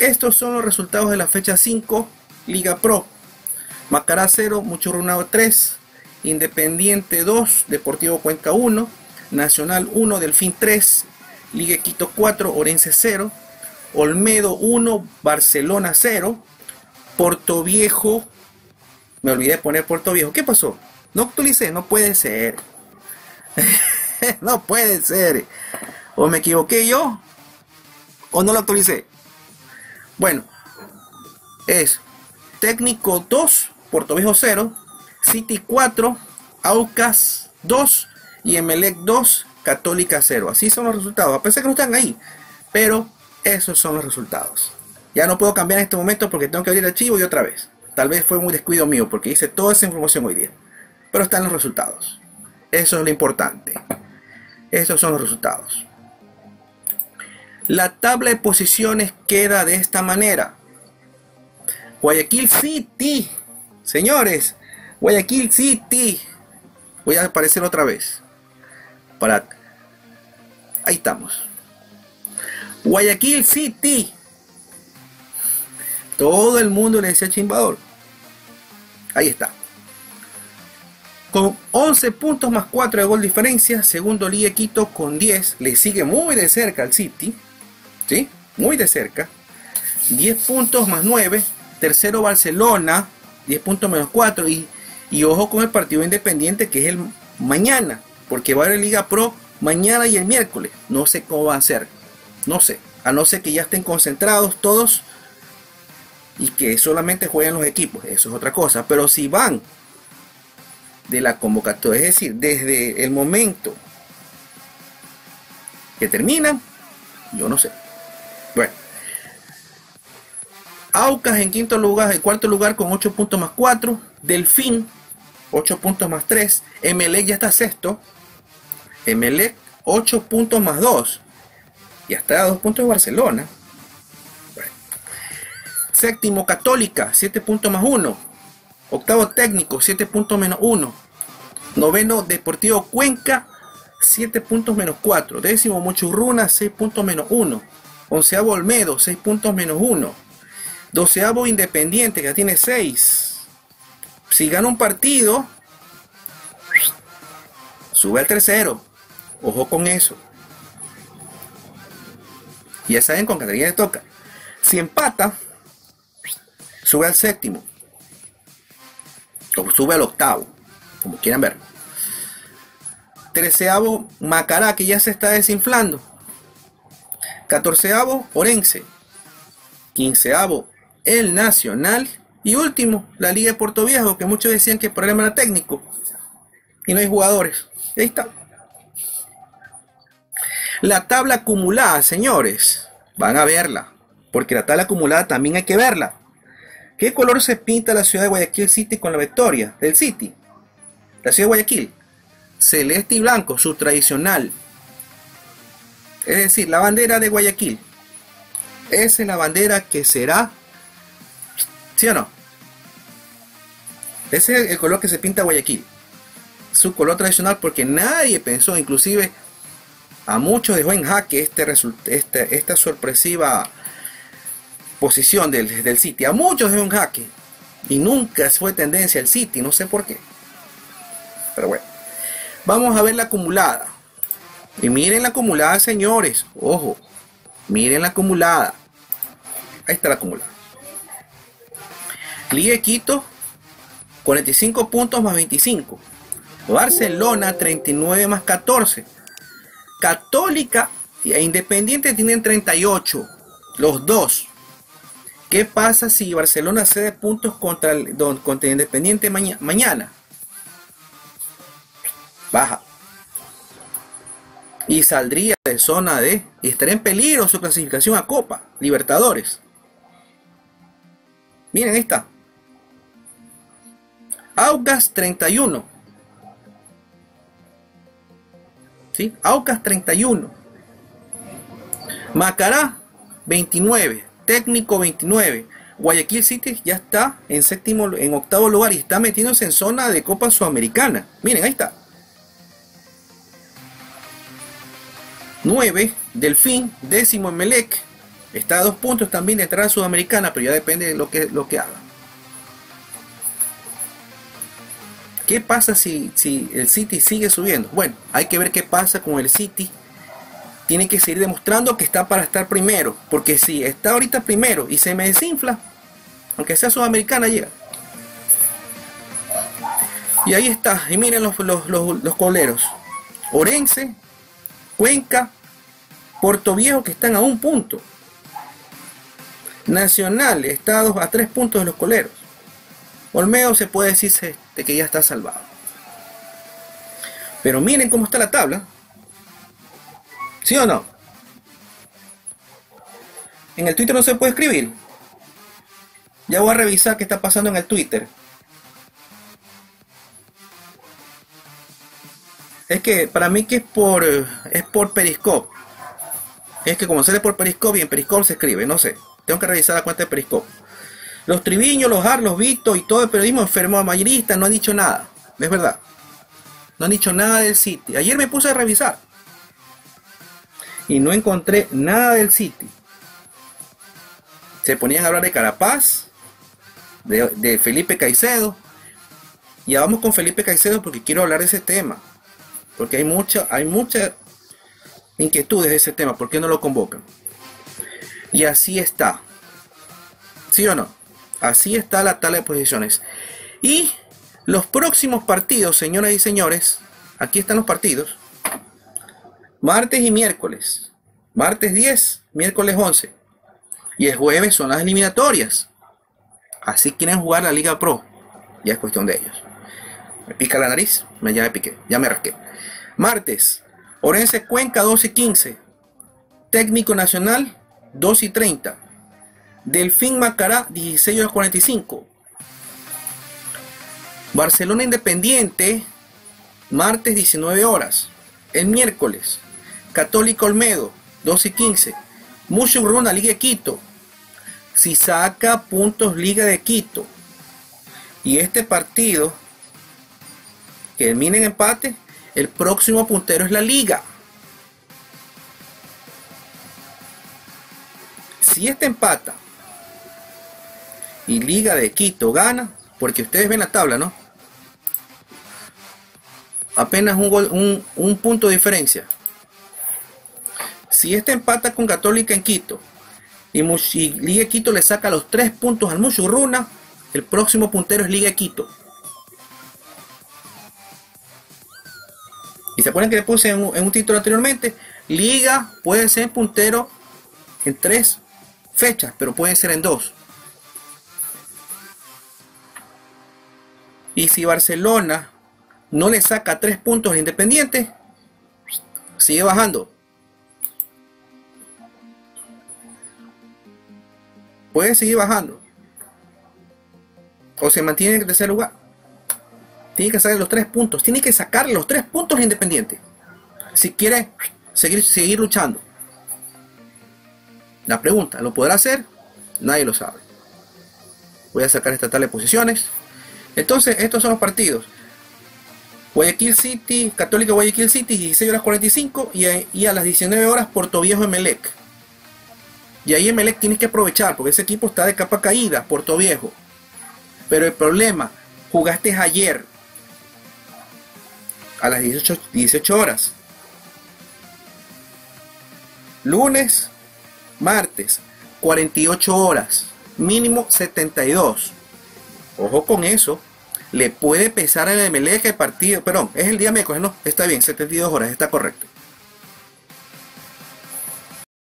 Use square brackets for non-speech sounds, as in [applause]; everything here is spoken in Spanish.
Estos son los resultados de la fecha 5, Liga Pro. Macará 0, Muchurrunado 3, Independiente 2, Deportivo Cuenca 1, Nacional 1, Delfín 3, Liga Quito 4, Orense 0, Olmedo 1, Barcelona 0, Puerto Viejo, me olvidé de poner Puerto Viejo, ¿qué pasó? No actualicé, no puede ser. [laughs] no puede ser. O me equivoqué yo, o no lo actualicé. Bueno, es Técnico 2, Puerto Viejo 0, City 4, Aucas 2 y Emelec 2, Católica 0. Así son los resultados. A pesar que no están ahí, pero esos son los resultados. Ya no puedo cambiar en este momento porque tengo que abrir el archivo y otra vez. Tal vez fue muy descuido mío porque hice toda esa información hoy día. Pero están los resultados. Eso es lo importante. Esos son los resultados. La tabla de posiciones queda de esta manera. Guayaquil City. Señores, Guayaquil City. Voy a aparecer otra vez. Para. Ahí estamos. Guayaquil City. Todo el mundo le decía chimbador. Ahí está. Con 11 puntos más 4 de gol diferencia. Segundo Liga Quito con 10. Le sigue muy de cerca al City. ¿Sí? Muy de cerca. 10 puntos más 9. Tercero Barcelona. 10 puntos menos 4. Y, y ojo con el partido independiente que es el mañana. Porque va a haber Liga Pro mañana y el miércoles. No sé cómo va a ser. No sé. A no ser que ya estén concentrados todos y que solamente jueguen los equipos. Eso es otra cosa. Pero si van de la convocatoria, es decir, desde el momento que terminan, yo no sé. Bueno. Aucas en quinto lugar, en cuarto lugar con 8 puntos más 4. Delfín, 8 puntos más 3. Emelec ya está sexto. Emelec, 8 puntos más 2. Y hasta a 2 puntos de Barcelona. Séptimo, Católica, 7 puntos más 1. Octavo técnico, 7 puntos menos 1. Noveno, Deportivo Cuenca, 7 puntos menos 4. Décimo, Muchurruna, 6 puntos menos 1. Onceavo, Olmedo, 6 puntos menos 1. Doceavo, Independiente, que ya tiene 6. Si gana un partido, sube al tercero. Ojo con eso. Ya saben con Catarina le toca. Si empata, sube al séptimo. O sube al octavo, como quieran ver. Treceavo, Macará, que ya se está desinflando. Catorceavo, Orense. Quinceavo, el Nacional. Y último, la Liga de Puerto Viejo, que muchos decían que el problema era técnico. Y no hay jugadores. Ahí está. La tabla acumulada, señores. Van a verla. Porque la tabla acumulada también hay que verla. ¿Qué color se pinta la ciudad de Guayaquil City con la victoria del City? La ciudad de Guayaquil. Celeste y blanco, su tradicional. Es decir, la bandera de Guayaquil. Esa es la bandera que será. ¿Sí o no? Ese es el color que se pinta Guayaquil. Su color tradicional porque nadie pensó, inclusive a muchos dejó en jaque este este, esta sorpresiva posición del, del City. A muchos dejó en jaque. Y nunca fue tendencia el City, no sé por qué. Pero bueno. Vamos a ver la acumulada. Y miren la acumulada, señores. Ojo. Miren la acumulada. Ahí está la acumulada. Liga Quito, 45 puntos más 25. Barcelona, 39 más 14. Católica e Independiente tienen 38. Los dos. ¿Qué pasa si Barcelona cede puntos contra, el, contra Independiente mañana? Baja. Y saldría de zona D y estaría en peligro su clasificación a Copa Libertadores. Miren, esta. Aucas 31. ¿Sí? Aucas 31. Macará 29. Técnico 29. Guayaquil City ya está en séptimo, en octavo lugar y está metiéndose en zona de Copa Sudamericana. Miren, ahí está. 9, Delfín, décimo Melec, Está a dos puntos también de entrada sudamericana, pero ya depende de lo que, lo que haga. ¿Qué pasa si, si el City sigue subiendo? Bueno, hay que ver qué pasa con el City. Tiene que seguir demostrando que está para estar primero. Porque si está ahorita primero y se me desinfla, aunque sea sudamericana, llega. Y ahí está. Y miren los, los, los, coleros. Orense, Cuenca, Puerto Viejo que están a un punto. Nacional está a, tres puntos de los coleros. Olmedo se puede decir de que ya está salvado. Pero miren cómo está la tabla. ¿Sí o no? En el Twitter no se puede escribir. Ya voy a revisar qué está pasando en el Twitter. Es que para mí que es por es por Periscope. Es que como sale por Periscope y en Periscope se escribe, no sé. Tengo que revisar la cuenta de Periscope. Los Triviños, los Har, los y todo el periodismo enfermo mayorista no han dicho nada. Es verdad. No han dicho nada del City. Ayer me puse a revisar. Y no encontré nada del City. Se ponían a hablar de Carapaz, de, Felipe Caicedo. Ya vamos con Felipe Caicedo porque quiero hablar de ese tema. Porque hay mucha, hay mucha inquietudes de ese tema. ¿Por qué no lo convocan? Y así está. ¿Sí o no? Así está la tabla de posiciones. Y los próximos partidos, señoras y señores, aquí están los partidos. Martes y miércoles. Martes 10, miércoles 11. Y el jueves son las eliminatorias. Así quieren jugar la Liga Pro. Ya es cuestión de ellos. Me pica la nariz, me ya me piqué, ya me rasqué. Martes, Orense Cuenca 12 y 15. Técnico Nacional 2 y 30. Delfín Macará 16 a 45. Barcelona Independiente martes 19 horas. El miércoles Católico Olmedo 2 y 15. Mucho Runa Liga de Quito. Si saca puntos Liga de Quito. Y este partido que termine en empate el próximo puntero es la liga. Si este empata y Liga de Quito gana, porque ustedes ven la tabla, ¿no? Apenas un, un, punto de diferencia. Si este empata con Católica en Quito y, Liga de Quito le saca los tres puntos al Muchurruna, el próximo puntero es Liga de Quito. Y se acuerdan que le puse en un, título anteriormente, Liga puede ser puntero en tres fechas, pero puede ser en dos. Y si Barcelona no le saca tres puntos al Independiente, sigue bajando. Puede seguir bajando. O se mantiene en el tercer lugar. Tiene que sacar los tres puntos. Tiene que sacar los tres puntos independientes. Si quiere seguir, seguir luchando. La pregunta, ¿lo podrá hacer? Nadie lo sabe. Voy a sacar esta de posiciones. Entonces, estos son los partidos. Guayaquil City, Católica Guayaquil City, 16 horas 45 y a, y a las 19 horas Puerto Viejo Emelec. Y ahí Emelec tienes que aprovechar porque ese equipo está de capa caída, Puerto Viejo. Pero el problema, jugaste ayer, a las 18, 18 horas. Lunes, martes, 48 horas, mínimo 72. Ojo con eso. Le puede pesar el MLG el partido. Perdón, es el día miércoles, no, está bien, 72 horas, está correcto.